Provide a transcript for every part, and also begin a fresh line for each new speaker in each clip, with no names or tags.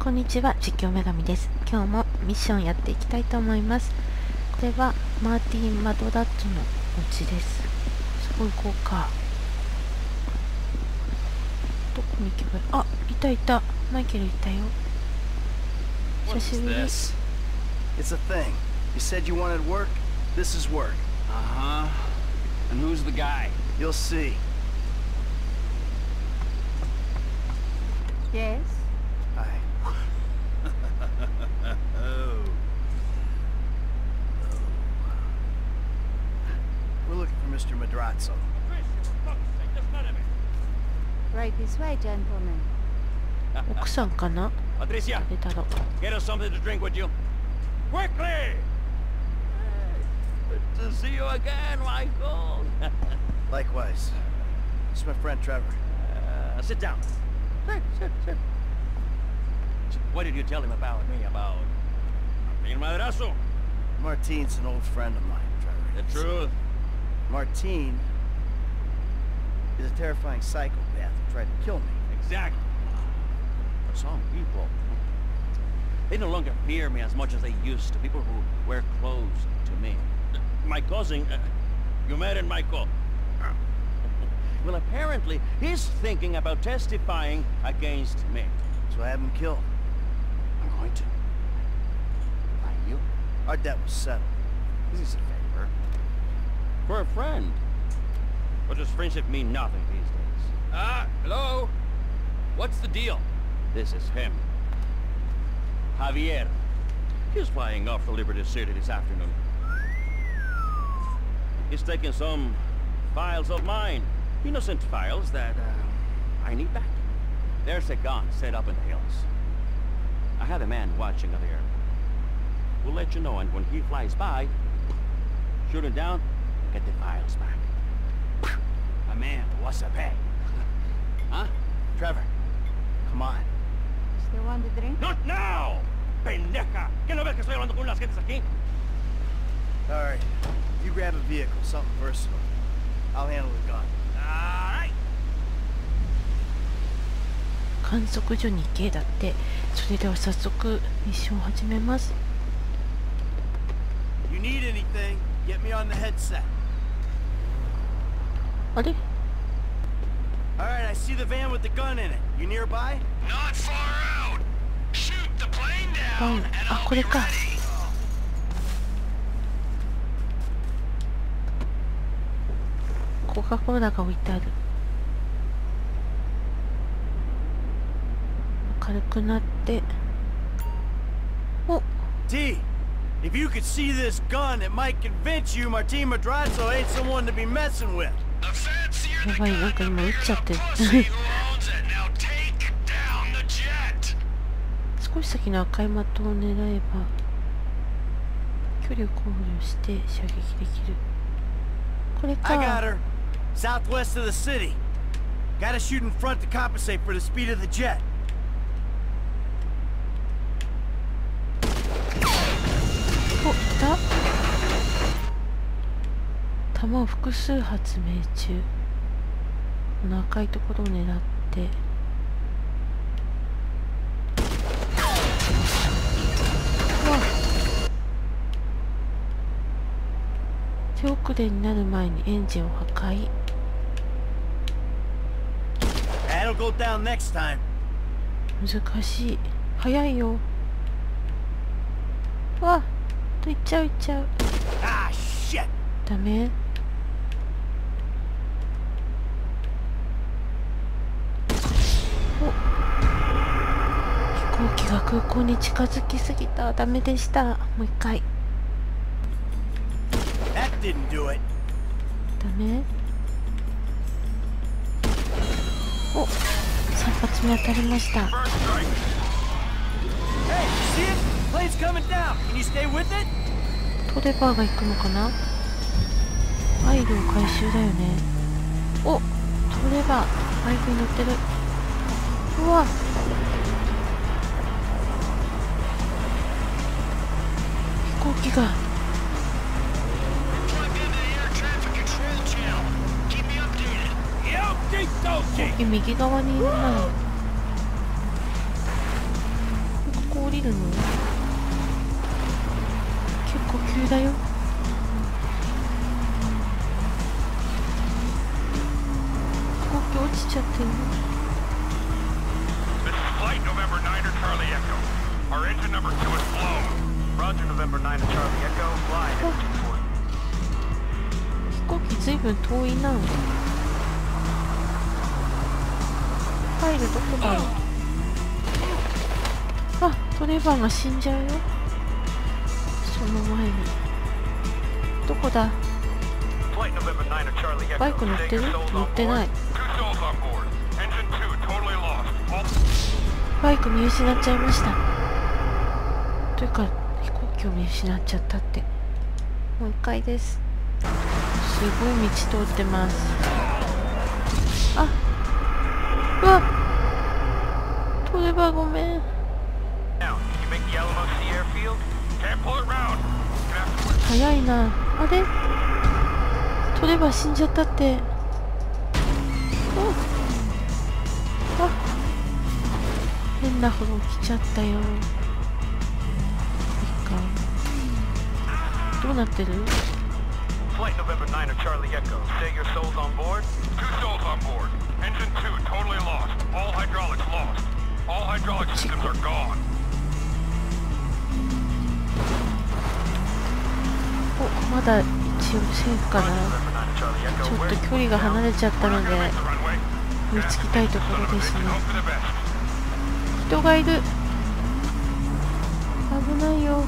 こんにちは実況女神です今日もミッションやっていきたいと思いますこれはマーティン・マドダッチョの？お家ですそこ行こうかどこに行けばいい？あいたいたマイケルいたよ久しぶり
this?
It's a thing. You said you wanted work? This is work.
Uh-huh. And who's the guy?
You'll see.
Yes? Right this way, gentlemen.
奥さんかな
Patricia,
誰だろう
get us something to drink with you. Quickly! Hey, good to see you again, Michael.
Likewise. This is my friend Trevor.
uh, sit down. Sit, sit, sit. What did you tell him about me, about being madrazo?
Martine's an old friend of mine, Trevor.
The truth?
Martine is a terrifying psychopath who tried to kill me.
Exactly. But some people, they no longer fear me as much as they used to. People who wear clothes to me. My cousin, uh, you married Michael. well, apparently, he's thinking about testifying against me.
So I have him killed.
I'm going to. By you?
Our debt was settled.
This is a favor. For a friend. But does friendship mean nothing these days? Ah, hello? What's the deal? This is him. Javier. He's flying off to Liberty City this afternoon. He's taking some files of mine. Innocent files that, uh, I need back. There's a gun set up in the hills. I have a man watching up there. We'll let you know, and when he flies by, shoot him down, and get the files back. Man, what's the pay? huh?
Trevor, come on.
Still want the drink?
Not now! Pendeja! ¿Qué no ves que estoy hablando con unas gentes aquí?
All right. You grab a vehicle, something versatile. I'll handle the gun.
Alright!
観測所に行けだってそれでは早速ミッションを始めます
You need anything, get me on the headset.
あれ
All right, I see the van with the gun in it. You nearby?
Not far out. Shoot the plane
バ
down
ン
and
あ
I'll
こ
be
れか
ready.
コカ・コーラが置いてある明るくなってお
T, if you could see this gun, it might convince you Martin Madrazzo ain't someone to be messing with.
やばいなんか今撃っちゃってる.少し先の赤い的を狙えば距離を考慮して射撃できるこれ
I got
か
her. Southwest of the city. Gotta shoot in front to compensate for the speed of the jet.
おいた弾を複数発命中この赤いところを狙って。手遅れになる前にエンジンを破壊。
That'll go down next time.
難しい。早いよ。うわ。といっちゃういっちゃう。
Ah.
ダメ飛行機が空港に近づきすぎた。ダメでした。もう一回.ダメ。お3発目当たりました?トレバーが行くのかな？アイルを回収だよね。おトレバー。バイクに乗ってる。うわ
Yoki doki!
右側にいるなぎるの結構急だよ飛行機落ちちゃってる
This is Flight November 9er Charlie Echo. Our engine number 2 is blown.
飛行機ずいぶん遠いな。ファイルどこだろう？あ、トレバーが死んじゃうよ。その前に。どこだ？バイク乗ってる？乗ってない。バイク見失っちゃいました。というか、飛行機を見失っちゃったって。もう一回です。すごい道通ってます。あうわ。トレバーごめん。早いな。あれ？トレバー死んじゃったって。うんあ。変なほど来ちゃったよどうなってる
Flight November 9er Charlie Echo. Say your souls on board? Two souls on board. Engine 2 totally lost. All hydraulics lost. All hydraulic systems are gone.
おまだ一応セーフかな
November 9er Charlie
ち.ょっと距離が離れちゃったので?追いつきたいところですね.人がいる危ないよ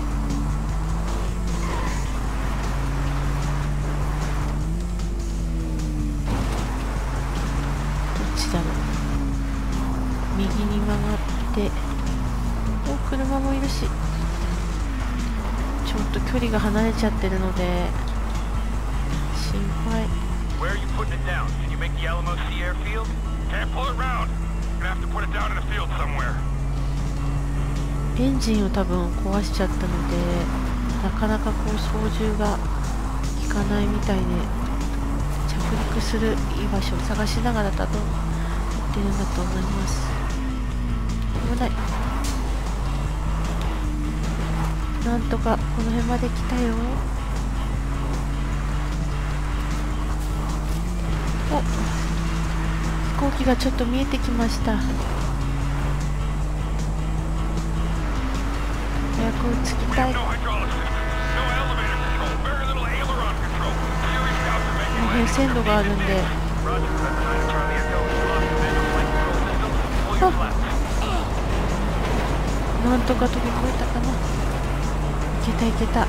て。お車もいるし。ちょっと距離が離れちゃってるので。心配。エンジンを多分壊しちゃったのでなかなかこう操縦が効かないみたいで着陸する居場所を探しながらだと行ってるんだと思います。たい。なんとかこの辺まで来たよ。お。飛行機がちょっと見えてきました。早く着きたい。
こ
の辺線路があるんで。
あ。
なんとか飛び越えたかな。いけたいけた。も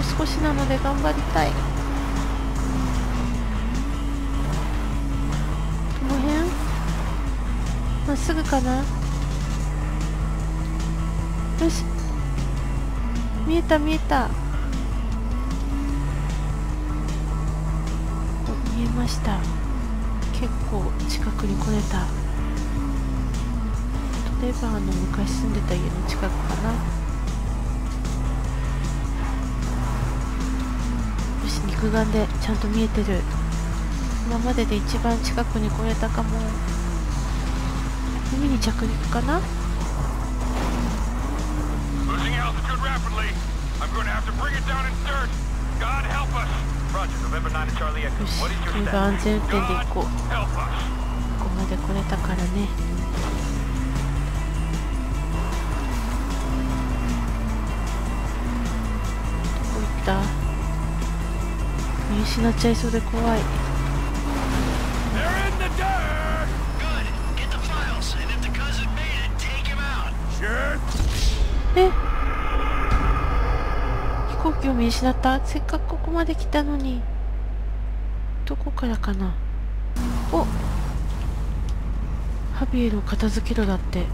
う少しなので頑張りたい。この辺？まっすぐかな？よし。見えた見えた。見えました。結構近くに来れた。例えばあの昔住んでた家の近くかな。よし肉眼でちゃんと見えてる。今までで一番近くに来れたかも。海に着陸かな。よし、これが安全運転で行こう。ここまで来れたからね。失っちゃいそうで怖い。飛行機を見失った？せっかくここまで来たのに。どこからかな？お！ハビエの片付けろだって。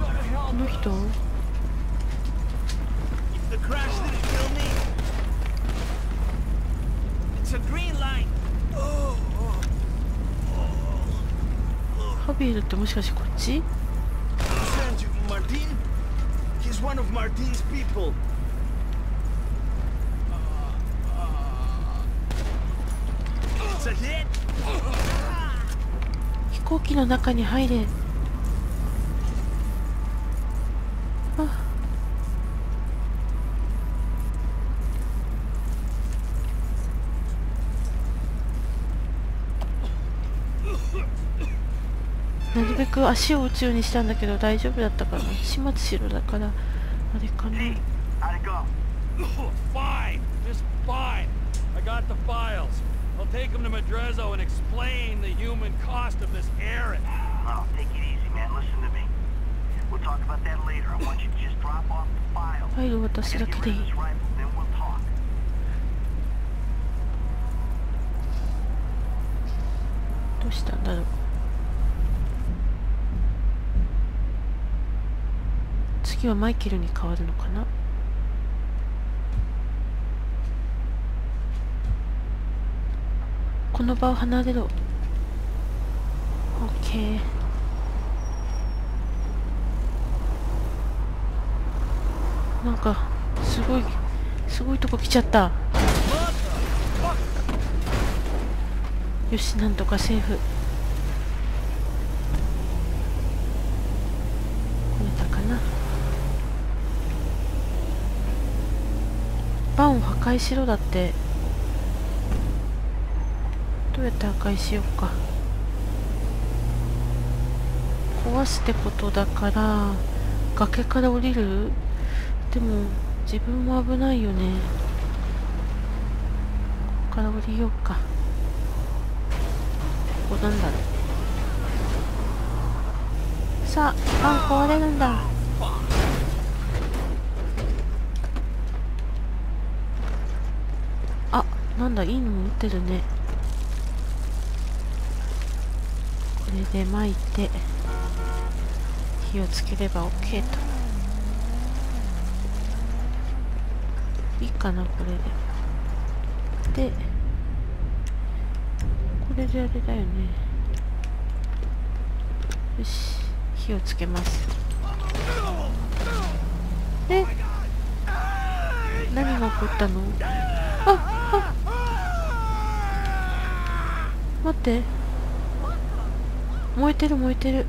あの人？ビエルってもしかしてこっち?
He's one of Martin's people. It's a hit.
行機の中に入れあなるべく足を打つようにしたんだけど大丈夫だったかな始末しろだからあれかな?
Fine, just fine. I got the files. I'll take them to Madrezzo and explain the human cost of this errand.
Oh, take it easy, man. Listen to me. We'll talk about that later. I want you to just drop off the files. I
だ
gotta
け
get
でい
rid
い
of this rifle, then we'll talk.
どうしたんだろう次はマイケルに変わるのかな？この場を離れろ。OK なんかすごいすごいとこ来ちゃった。よしなんとかセーフ来れたかなバンを破壊しろだって。どうやって破壊しようか。壊すってことだから崖から降りる？でも自分も危ないよね。ここから降りようか。ここなんだろう。さあパン壊れるんだあなんだいいのも打ってるね。これで巻いて火をつければ OK と。いいかなこれで。でこれであれだよね。よし火をつけます。え？何が起こったの？あっあっ待って。燃えてる燃えてる。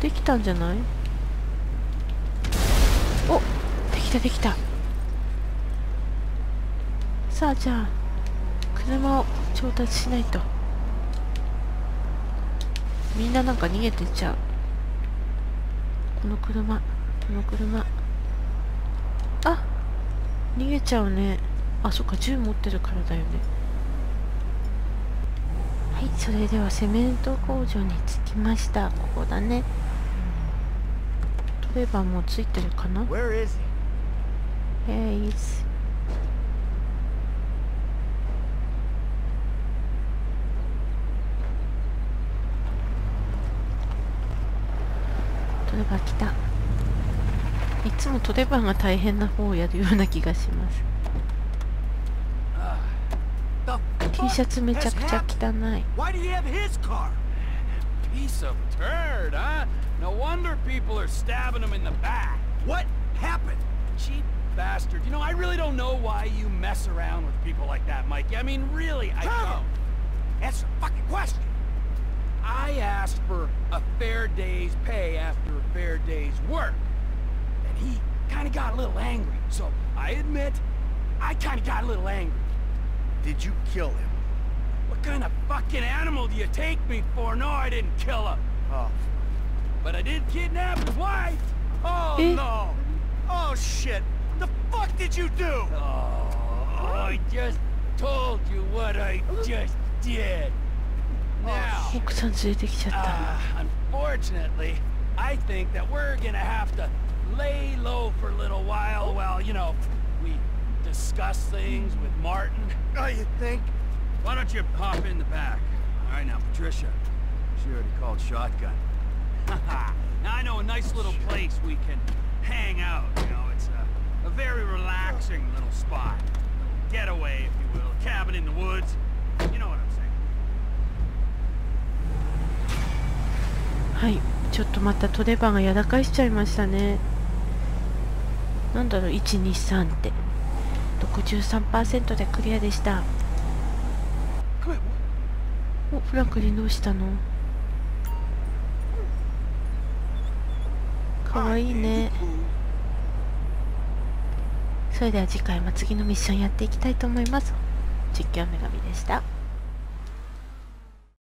できたんじゃない？おできたできた。さあじゃあ車を調達しないと。みんななんか逃げてっちゃう。この車この車。あ逃げちゃうね。あそっか銃持ってるからだよね。はいそれではセメント工場に着きました。ここだね。トレバーもついてるかな
？Where is he?
えいいっすトレバー来た。いつもトレバーが大変な方をやるような気がします T シャツめちゃくちゃ
has
汚
happened?
い
Why do you have his car?
Piece of turd, huh? No wonder people are stabbing him in the back.
What happened?
Cheap bastard. You know, I really don't know why you mess around with people like that, Mikey. I mean, really, I
Tom!
don't.
Answer the fucking question.
I asked for a fair day's pay after a fair day's work. And he kind of got a little angry. So, I admit, I kind of got a little angry.
Did you kill him?
What kind of fucking animal do you take me for? No, I didn't kill him.
Oh.
But I did kidnap his wife.
Oh,
eh?
no. Oh, shit. The fuck did you do?
Oh, I just told you what I just did. Now,
oh,
uh, unfortunately, I think that we're gonna have to lay low for a little while while, you know, discuss things with Martin.
Oh, you think?
Why don't you hop in the back? All right, now, Patricia. She already called shotgun. now, I know a nice little place we can hang out, you know. It's a, a very relaxing little spot. Getaway, if you will. Cabin in the woods. You know what I'm saying.
はいちょっとまたトレバーがやらかしちゃいましたねなんだろう123って63%でクリアでした。おフランクリンどうしたの？かわいいね。それでは次回も次のミッションやっていきたいと思います。実況女神でした。